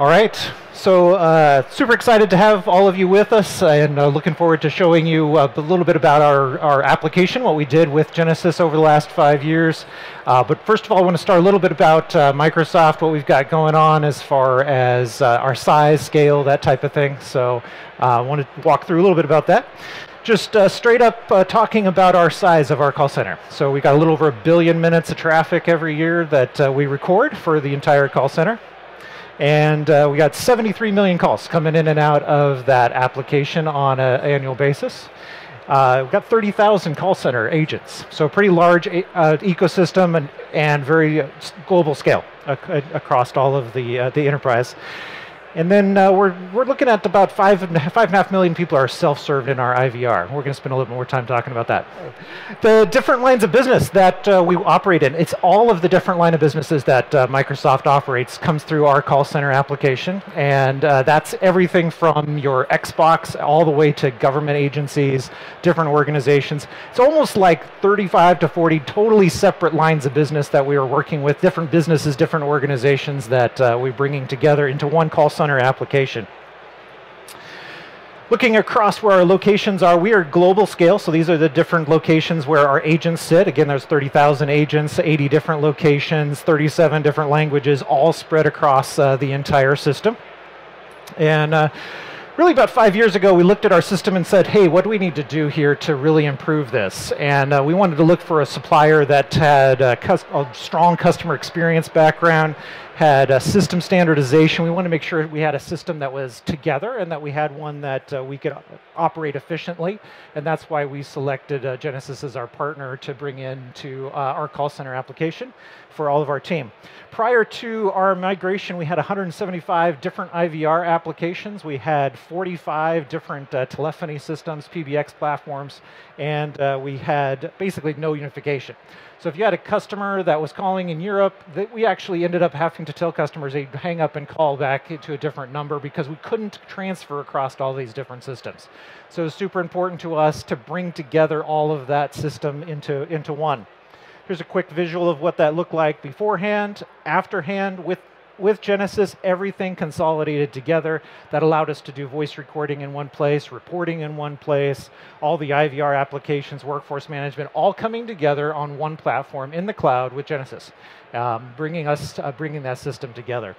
All right, so uh, super excited to have all of you with us and uh, looking forward to showing you uh, a little bit about our, our application, what we did with Genesys over the last five years. Uh, but first of all, I want to start a little bit about uh, Microsoft, what we've got going on as far as our size, scale, that type of thing. So I want to walk through a little bit about that just uh, straight up uh, talking about our size of our call center. So we got a little over a billion minutes of traffic every year that uh, we record for the entire call center. And uh, we got 73 million calls coming in and out of that application on an annual basis. Uh, we've got 30,000 call center agents, so a pretty large uh, ecosystem and, and very global scale ac across all of the, uh, the enterprise. And then uh, we're, we're looking at about five and, five and a half million people are self-served in our IVR. We're going to spend a little bit more time talking about that. The different lines of business that uh, we operate in, it's all of the different line of businesses that uh, Microsoft operates comes through our call center application. And uh, that's everything from your Xbox all the way to government agencies, different organizations. It's almost like 35 to 40 totally separate lines of business that we are working with, different businesses, different organizations that uh, we're bringing together into one call center Center application. Looking across where our locations are, we are global scale, so these are the different locations where our agents sit. Again, there's 30,000 agents, 80 different locations, 37 different languages, all spread across uh, the entire system. And uh, really about five years ago, we looked at our system and said, hey, what do we need to do here to really improve this? And uh, we wanted to look for a supplier that had a, a strong customer experience background, had a system standardization. We wanted to make sure we had a system that was together and that we had one that uh, we could operate efficiently. And that's why we selected uh, Genesys as our partner to bring into uh, our call center application for all of our team. Prior to our migration, we had 175 different IVR applications. We had 45 different uh, telephony systems, PBX platforms, and uh, we had basically no unification. So if you had a customer that was calling in Europe, that we actually ended up having to tell customers they'd hang up and call back to a different number because we couldn't transfer across all these different systems. So it's super important to us to bring together all of that system into, into one. Here's a quick visual of what that looked like beforehand, afterhand, with with Genesys, everything consolidated together that allowed us to do voice recording in one place, reporting in one place, all the IVR applications, workforce management, all coming together on one platform in the cloud with Genesys, um, bringing us, uh, bringing that system together.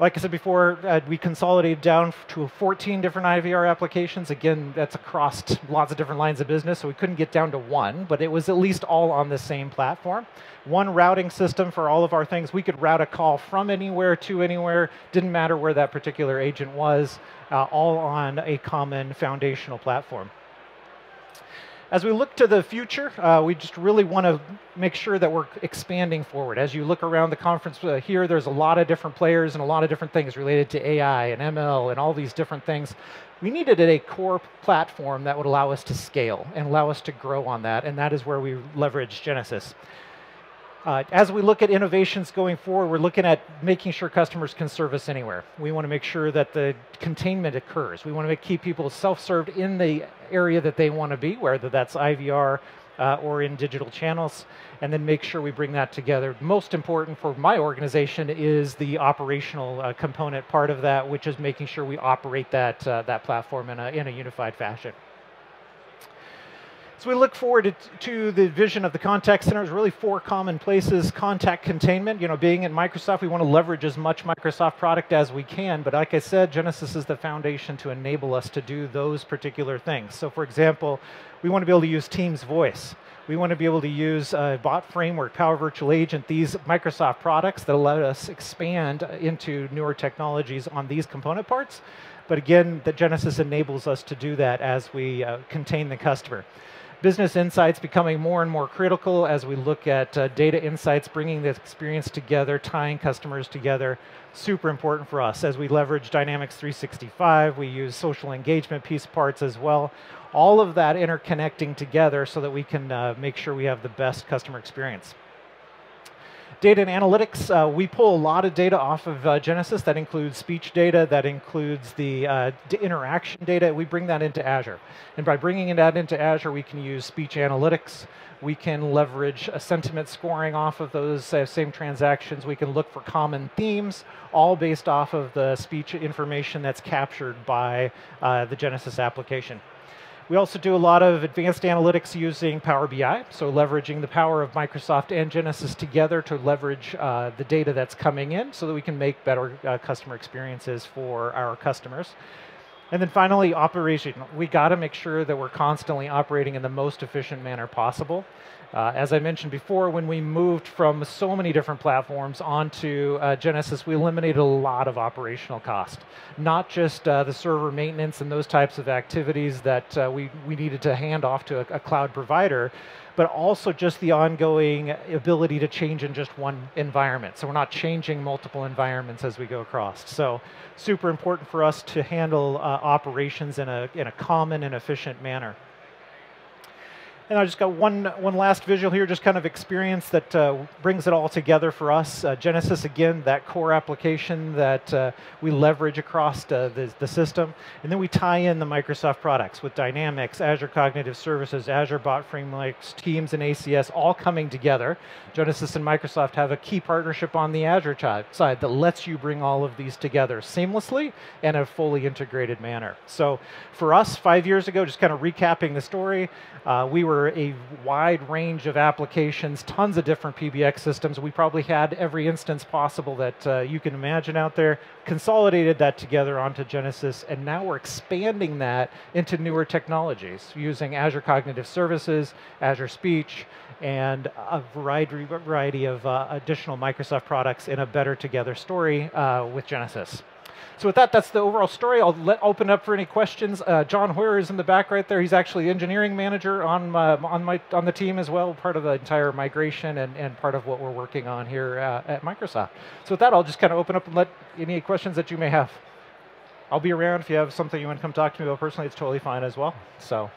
Like I said before, uh, we consolidated down to 14 different IVR applications. Again, that's across lots of different lines of business, so we couldn't get down to one, but it was at least all on the same platform. One routing system for all of our things. We could route a call from anywhere to anywhere, didn't matter where that particular agent was, uh, all on a common foundational platform. As we look to the future, uh, we just really want to make sure that we're expanding forward. As you look around the conference uh, here, there's a lot of different players and a lot of different things related to AI and ML and all these different things. We needed a core platform that would allow us to scale and allow us to grow on that, and that is where we leverage Genesys. Uh, as we look at innovations going forward, we're looking at making sure customers can service anywhere. We want to make sure that the containment occurs. We want to keep people self-served in the area that they want to be, whether that's IVR uh, or in digital channels, and then make sure we bring that together. Most important for my organization is the operational uh, component part of that, which is making sure we operate that, uh, that platform in a, in a unified fashion. So we look forward to, the vision of the contact center. Really four common places. Contact containment, you know, being at Microsoft, we want to leverage as much Microsoft product as we can. But like I said, Genesys is the foundation to enable us to do those particular things. So for example, we want to be able to use Teams voice. We want to be able to use uh, bot framework, Power Virtual Agent, these Microsoft products that let us expand into newer technologies on these component parts. But again, the Genesys enables us to do that as we uh, contain the customer business insights becoming more and more critical as we look at uh, data insights, bringing the experience together, tying customers together. Super important for us as we leverage Dynamics 365. We use social engagement piece parts as well. All of that interconnecting together so that we can uh, make sure we have the best customer experience. Data and analytics, uh, we pull a lot of data off of uh, Genesys. That includes speech data, that includes the uh, interaction data. We bring that into Azure. And by bringing that into Azure, we can use speech analytics. We can leverage a sentiment scoring off of those uh, same transactions. We can look for common themes, all based off of the speech information that's captured by uh, the Genesys application. We also do a lot of advanced analytics using Power BI, so leveraging the power of Microsoft and Genesys together to leverage uh, the data that's coming in so that we can make better uh, customer experiences for our customers. And then finally, operation. We got to make sure that we're constantly operating in the most efficient manner possible. Uh, as I mentioned before, when we moved from so many different platforms onto uh, Genesys, we eliminated a lot of operational cost. Not just uh, the server maintenance and those types of activities that uh, we, we needed to hand off to a, a cloud provider, but also just the ongoing ability to change in just one environment. So we're not changing multiple environments as we go across. So super important for us to handle uh, operations in a, in a common and efficient manner. And I just got one, one last visual here, just kind of experience that uh, brings it all together for us. Uh, Genesys, again, that core application that uh, we leverage across the, the system. And then we tie in the Microsoft products with Dynamics, Azure Cognitive Services, Azure Bot Frameworks, Teams, and ACS all coming together. Genesys and Microsoft have a key partnership on the Azure side that lets you bring all of these together seamlessly and in a fully integrated manner. So for us, five years ago, just kind of recapping the story, uh, we were a wide range of applications, tons of different PBX systems. We probably had every instance possible that uh, you can imagine out there, consolidated that together onto Genesys, and now we're expanding that into newer technologies using Azure Cognitive Services, Azure Speech, and a variety, variety of uh, additional Microsoft products in a better together story uh, with Genesys. So with that, that's the overall story. I'll let open up for any questions. Uh, John Hoyer is in the back right there. He's actually engineering manager on uh, on my on the team as well, part of the entire migration and, and part of what we're working on here uh, at Microsoft. So with that, I'll just kind of open up and let any questions that you may have. I'll be around if you have something you want to come talk to me about personally. It's totally fine as well. So.